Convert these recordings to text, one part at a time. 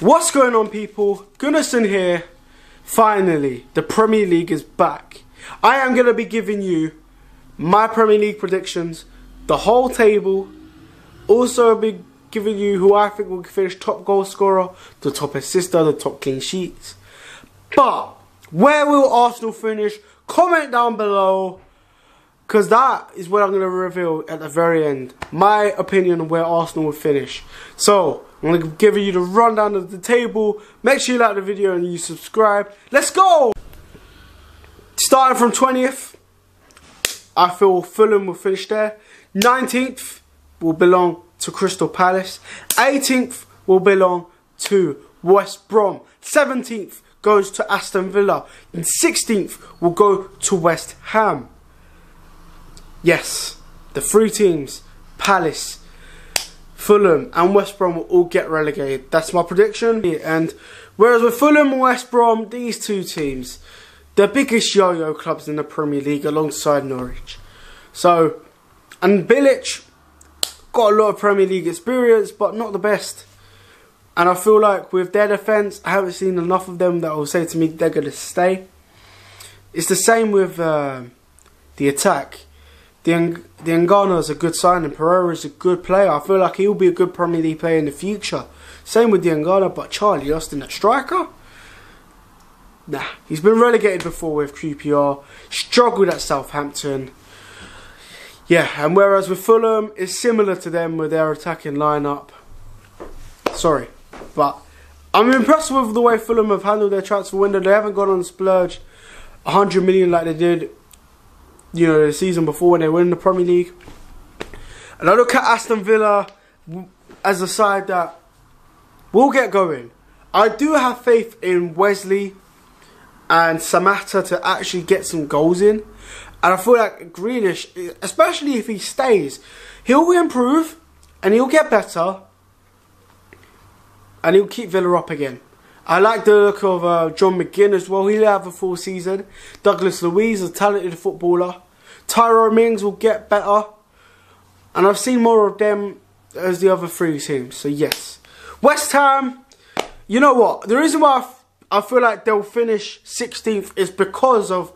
What's going on people? Gunnersen here. Finally, the Premier League is back. I am going to be giving you my Premier League predictions, the whole table. Also be giving you who I think will finish top goal scorer, the top assister, the top clean sheets. But, where will Arsenal finish? Comment down below. Because that is what I'm going to reveal at the very end. My opinion on where Arsenal will finish. So, I'm going to give you the rundown of the table. Make sure you like the video and you subscribe. Let's go! Starting from 20th, I feel Fulham will finish there. 19th will belong to Crystal Palace. 18th will belong to West Brom. 17th goes to Aston Villa. And 16th will go to West Ham. Yes, the three teams, Palace, Fulham and West Brom will all get relegated. That's my prediction. And whereas with Fulham and West Brom, these two teams, the biggest yo-yo clubs in the Premier League alongside Norwich. So, and Bilic got a lot of Premier League experience, but not the best. And I feel like with their defence, I haven't seen enough of them that will say to me they're going to stay. It's the same with uh, the attack. The Diangana is a good signing. Pereira is a good player. I feel like he'll be a good Premier League player in the future. Same with the Diangana, but Charlie Austin at striker? Nah, he's been relegated before with QPR. Struggled at Southampton. Yeah, and whereas with Fulham, it's similar to them with their attacking lineup. Sorry, but I'm impressed with the way Fulham have handled their transfer window. They haven't gone on splurge 100 million like they did you know, the season before when they were in the Premier League. And I look at Aston Villa as a side that will get going. I do have faith in Wesley and Samatta to actually get some goals in. And I feel like Grealish, especially if he stays, he'll improve and he'll get better. And he'll keep Villa up again. I like the look of uh, John McGinn as well. He'll have a full season. Douglas Luiz, a talented footballer. Tyrone Mings will get better. And I've seen more of them as the other three teams. So, yes. West Ham, you know what? The reason why I, feel like they'll finish 16th is because of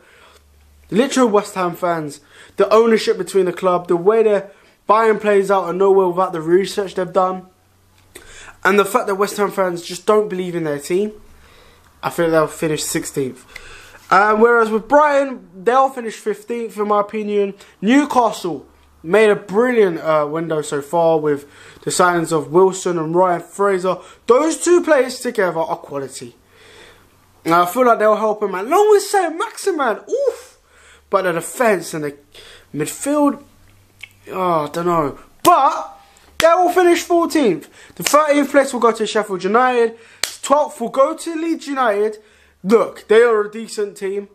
literal West Ham fans. The ownership between the club, the way they're buying players out of nowhere without the research they've done. And the fact that West Ham fans just don't believe in their team, I think they'll finish 16th. Uh, whereas with Brighton, they'll finish 15th in my opinion. Newcastle made a brilliant uh, window so far with the signings of Wilson and Ryan Fraser. Those two players together are quality. And I feel like they'll help him along with Saint Maximin. Oof! But the defence and the midfield, oh, I don't know. But they will finish 14th. The 13th place will go to Sheffield United. 12th will go to Leeds United. Look, they are a decent team.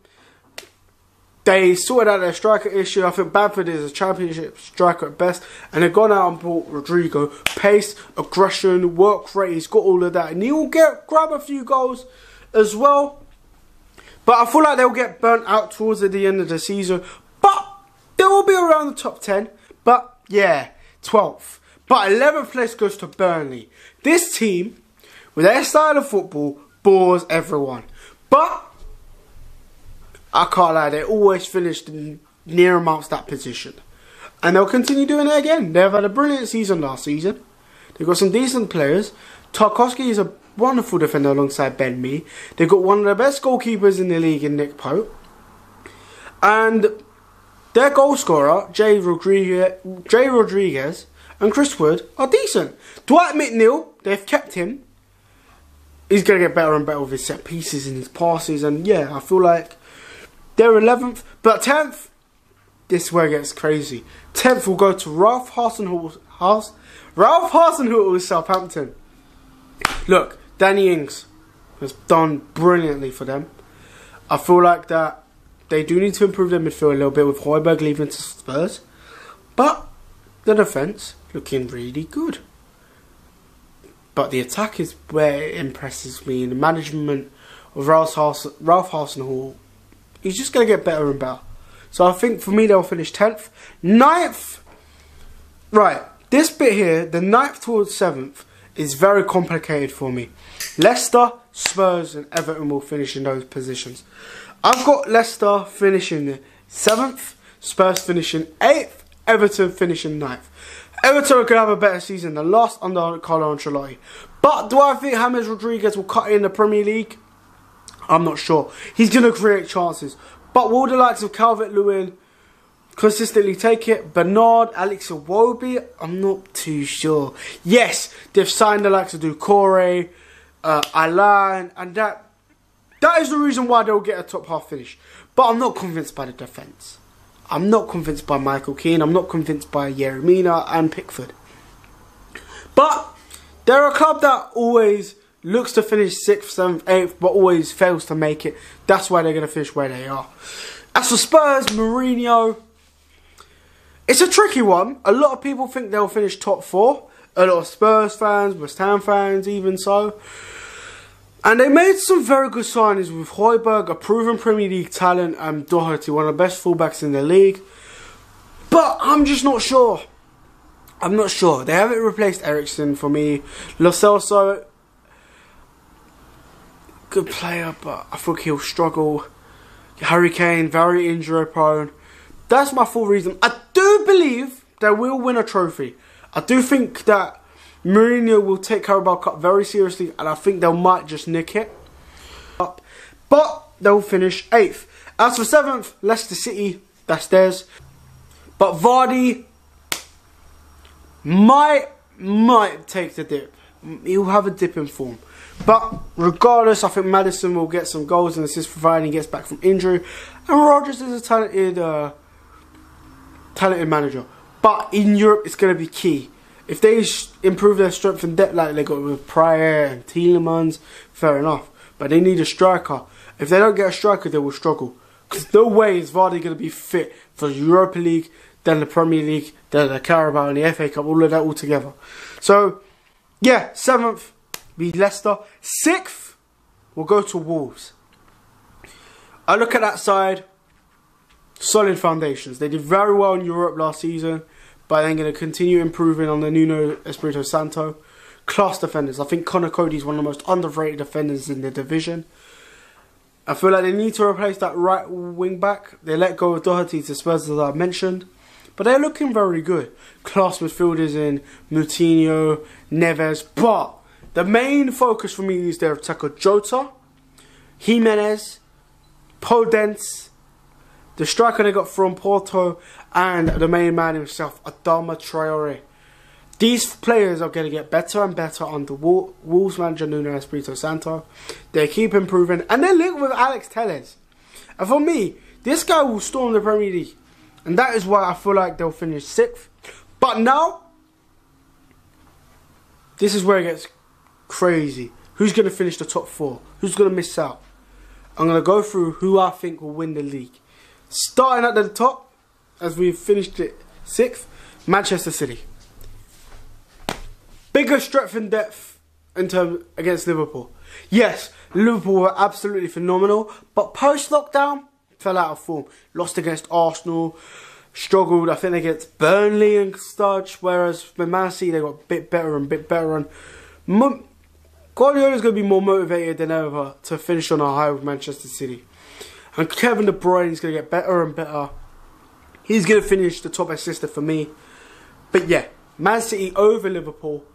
They sorted out their striker issue. I think Bamford is a championship striker at best. And they've gone out and bought Rodrigo. Pace, aggression, work rate. He's got all of that. And he will get grab a few goals as well. But I feel like they'll get burnt out towards the end of the season. But they will be around the top 10. But yeah, 12th. But 11th place goes to Burnley. This team, with their style of football, bores everyone. But, I can't lie, they always finished near amongst that position. And they'll continue doing it again. They've had a brilliant season last season. They've got some decent players. Tarkowski is a wonderful defender alongside Ben Mee. They've got one of the best goalkeepers in the league in Nick Pope. And their goal scorer, Jay Rodriguez, Jay Rodriguez and Chris Wood are decent. Dwight McNeil, they've kept him. He's going to get better and better with his set pieces and his passes. And yeah, I feel like they're 11th. But 10th, this is where it gets crazy. 10th will go to Ralph Hasenhuttl, Has, Ralph Hasenhuttl with Southampton. Look, Danny Ings has done brilliantly for them. I feel like that they do need to improve their midfield a little bit with Højbjerg leaving to Spurs. But the defence looking really good. But the attack is where it impresses me. And the management of Ralph, Ralph Hasenhuttl, he's just going to get better and better. So I think for me they'll finish 10th. 9th, right, this bit here, the 9th towards 7th, is very complicated for me. Leicester, Spurs, and Everton will finish in those positions. I've got Leicester finishing seventh, Spurs finishing eighth, Everton finishing ninth. Everton could have a better season than last under Carlo Ancelotti. But do I think James Rodriguez will cut in the Premier League? I'm not sure. He's going to create chances. But will the likes of Calvert Lewin consistently take it? Bernard, Alex Iwobi? I'm not too sure. Yes, they've signed the likes of Doucouré, uh, Allan, and that that is the reason why they'll get a top half finish. But I'm not convinced by the defence. I'm not convinced by Michael Keane. I'm not convinced by Yerry Mina and Pickford. But they're a club that always looks to finish 6th, 7th, 8th, but always fails to make it. That's why they're going to finish where they are. As for Spurs, Mourinho, it's a tricky one. A lot of people think they'll finish top 4. A lot of Spurs fans, West Ham fans, even so. And they made some very good signings with Højbjerg, a proven Premier League talent, and Doherty, one of the best fullbacks in the league. But I'm just not sure. I'm not sure. They haven't replaced Eriksen for me. Lo Celso, good player, but I think he'll struggle. Harry Kane, very injury prone. That's my full reason. I do believe they will win a trophy. I do think that Mourinho will take Carabao Cup very seriously, and I think they might just nick it. But they'll finish eighth. As for seventh, Leicester City, that's theirs. But Vardy might might take the dip. He'll have a dip in form. But regardless, I think Maddison will get some goals and assists providing he gets back from injury. And Rodgers is a talented, uh, talented manager. But in Europe, it's going to be key. If they improve their strength and depth like they got with Pryor and Tielemans, fair enough. But they need a striker. If they don't get a striker, they will struggle. Because no way is Vardy going to be fit for the Europa League, then the Premier League, then the Carabao and the FA Cup, all of that all together. So, yeah, seventh be Leicester. Sixth will go to Wolves. I look at that side, solid foundations. They did very well in Europe last season but then going to continue improving on the Nuno Espirito Santo. Class defenders. I think Conor Coady is one of the most underrated defenders in the division. I feel like they need to replace that right wing back. They let go of Doherty to Spurs, as I mentioned. But they're looking very good. Class midfielders in Moutinho, Neves. But the main focus for me is their attacker Jota, Jimenez, Podence, the striker they got from Porto, and the main man himself, Adama Traore. These players are going to get better and better under Wolves manager Nuno Espirito Santo. They keep improving, and they're linked with Alex Telles. And for me, this guy will storm the Premier League, and that is why I feel like they'll finish sixth. But now, this is where it gets crazy. Who's going to finish the top four? Who's going to miss out? I'm going to go through who I think will win the league. Starting at the top, as we finished it sixth, Manchester City. Bigger strength and depth in terms against Liverpool. Yes, Liverpool were absolutely phenomenal, but post lockdown fell out of form. Lost against Arsenal, struggled I think against Burnley and such. Whereas with Man City they got a bit better and bit better. And Guardiola is going to be more motivated than ever to finish on a high with Manchester City. And Kevin De Bruyne is going to get better and better. He's going to finish the top assister for me. But yeah, Man City over Liverpool.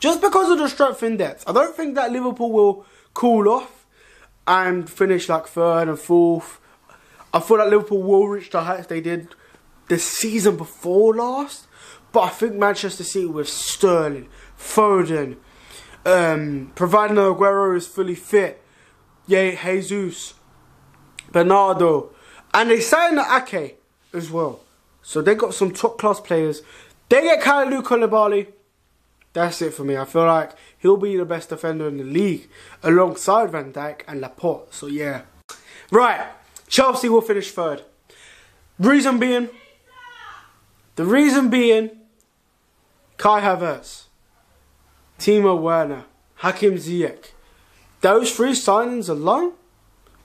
Just because of the strength in depth. I don't think that Liverpool will cool off and finish like third and fourth. I feel like Liverpool will reach the heights they did the season before last. But I think Manchester City with Sterling, Foden, um, providing Aguero is fully fit, yeah, Jesus, Bernardo, and they signed Ake as well. So they got some top class players. They get Kalidou Koulibaly. That's it for me. I feel like he'll be the best defender in the league alongside Van Dijk and Laporte. So yeah. Right. Chelsea will finish third. Reason being, the reason being, Kai Havertz, Timo Werner, Hakim Ziyech. Those three signings alone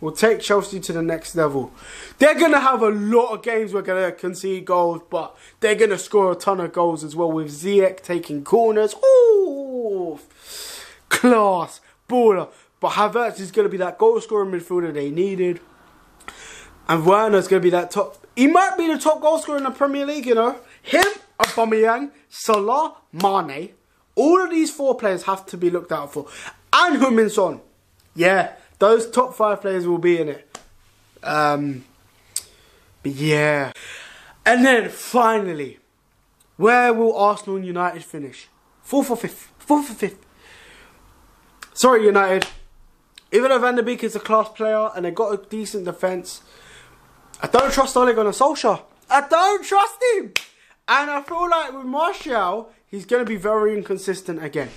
will take Chelsea to the next level. They're going to have a lot of games where they're going to concede goals, but they're going to score a ton of goals as well with Ziyech taking corners. Ooh! oh, class, baller. But Havertz is going to be that goal scoring midfielder they needed. And Werner's going to be that top. He might be the top goal scorer in the Premier League, you know. Him, Aubameyang, Salah, Mane. All of these four players have to be looked out for. And Heung-min Yeah, those top five players will be in it. Um, but yeah. And then finally, where will Arsenal and United finish? Fourth or fifth? Fourth or fifth? Sorry, United. Even though Van der Beek is a class player and they got a decent defence, I don't trust Ole Gunnar Solskjaer. I don't trust him. And I feel like with Martial, he's going to be very inconsistent again.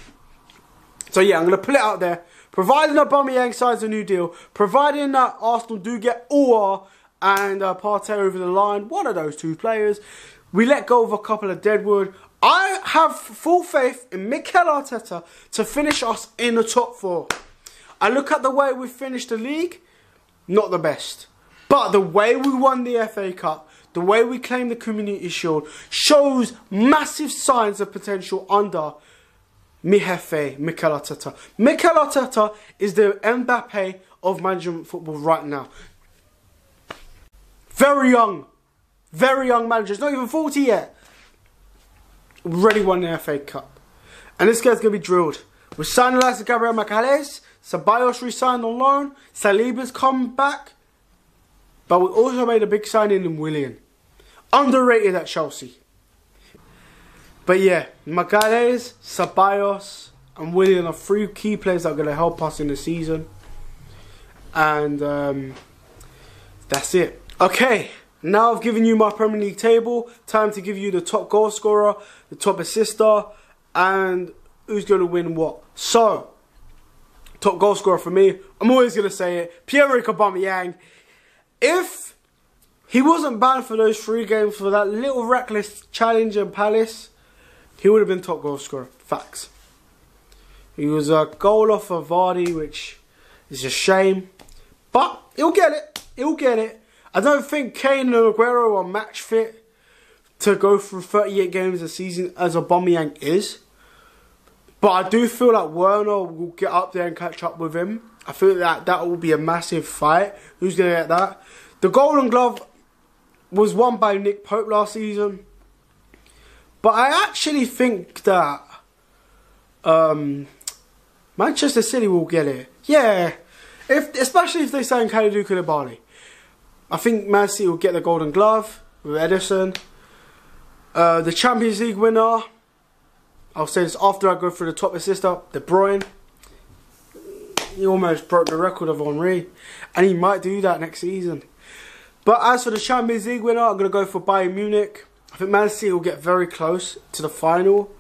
So yeah, I'm going to put it out there. Providing that Aubameyang signs a new deal, providing that Arsenal do get Aouar and uh, Partey over the line, one of those two players, we let go of a couple of Deadwood. I have full faith in Mikel Arteta to finish us in the top four. I look at the way we finished the league, not the best. But the way we won the FA Cup, the way we claimed the Community Shield, shows massive signs of potential under Mihefe, Mikel Arteta. Mikel Arteta is the Mbappe of management football right now. Very young. Very young manager. He's not even 40 yet. Already won the FA Cup. And this guy's going to be drilled. We're signing like Gabriel Magalhaes. Ceballos re-signed on loan. Saliba's come back. But we also made a big signing in Willian. Underrated at Chelsea. But yeah, Magalhaes, Ceballos, and Willian are three key players that are going to help us in the season. And um, that's it. Okay, now I've given you my Premier League table. Time to give you the top goal scorer, the top assister, and who's going to win what. So, top goal scorer for me, I'm always going to say it, Pierre-Emerick Aubameyang. If he wasn't banned for those three games for that little reckless challenge in Palace, he would have been top goal scorer. Facts. He was a goal off of Vardy, which is a shame. But he'll get it. He'll get it. I don't think Kane and Aguero are match fit to go through 38 games a season as Aubameyang is. But I do feel like Werner will get up there and catch up with him. I feel that that will be a massive fight. Who's going to get that? The Golden Glove was won by Nick Pope last season. But I actually think that um, Manchester City will get it. Yeah, if especially if they sign Kalidou Koulibaly. I think Man City will get the Golden Glove with Ederson. Uh, the Champions League winner, I'll say this after I go through the top assister, De Bruyne. He almost broke the record of Henry, and he might do that next season. But as for the Champions League winner, I'm going to go for Bayern Munich. I think Man City will get very close to the final.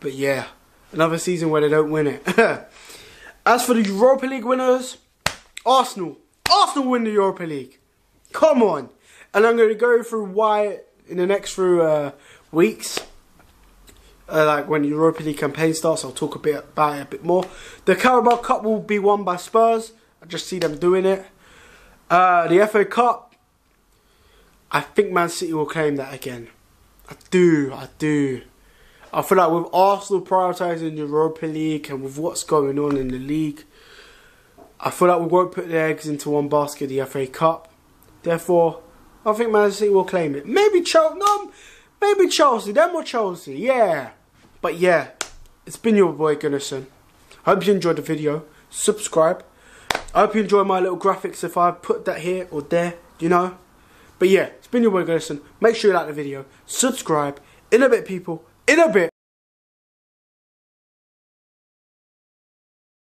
But yeah, another season where they don't win it. as for the Europa League winners, Arsenal. Arsenal win the Europa League. Come on. And I'm going to go through why in the next few uh, weeks. Uh, like when the Europa League campaign starts, I'll talk a bit about it a bit more. The Carabao Cup will be won by Spurs. I just see them doing it. Uh, the FA Cup, I think Man City will claim that again. I do, I do. I feel like with Arsenal prioritising the Europa League and with what's going on in the league, I feel like we won't put the eggs into one basket, the FA Cup. Therefore, I think Man City will claim it. Maybe Chelsea, no, maybe Chelsea, them or Chelsea, yeah. But yeah, it's been your boy Gunnersen. Hope you enjoyed the video. Subscribe. I hope you enjoy my little graphics if I put that here or there, you know. But yeah, it's been your boy Gunnersen. Make sure you like the video. Subscribe. In a bit, people. In a bit.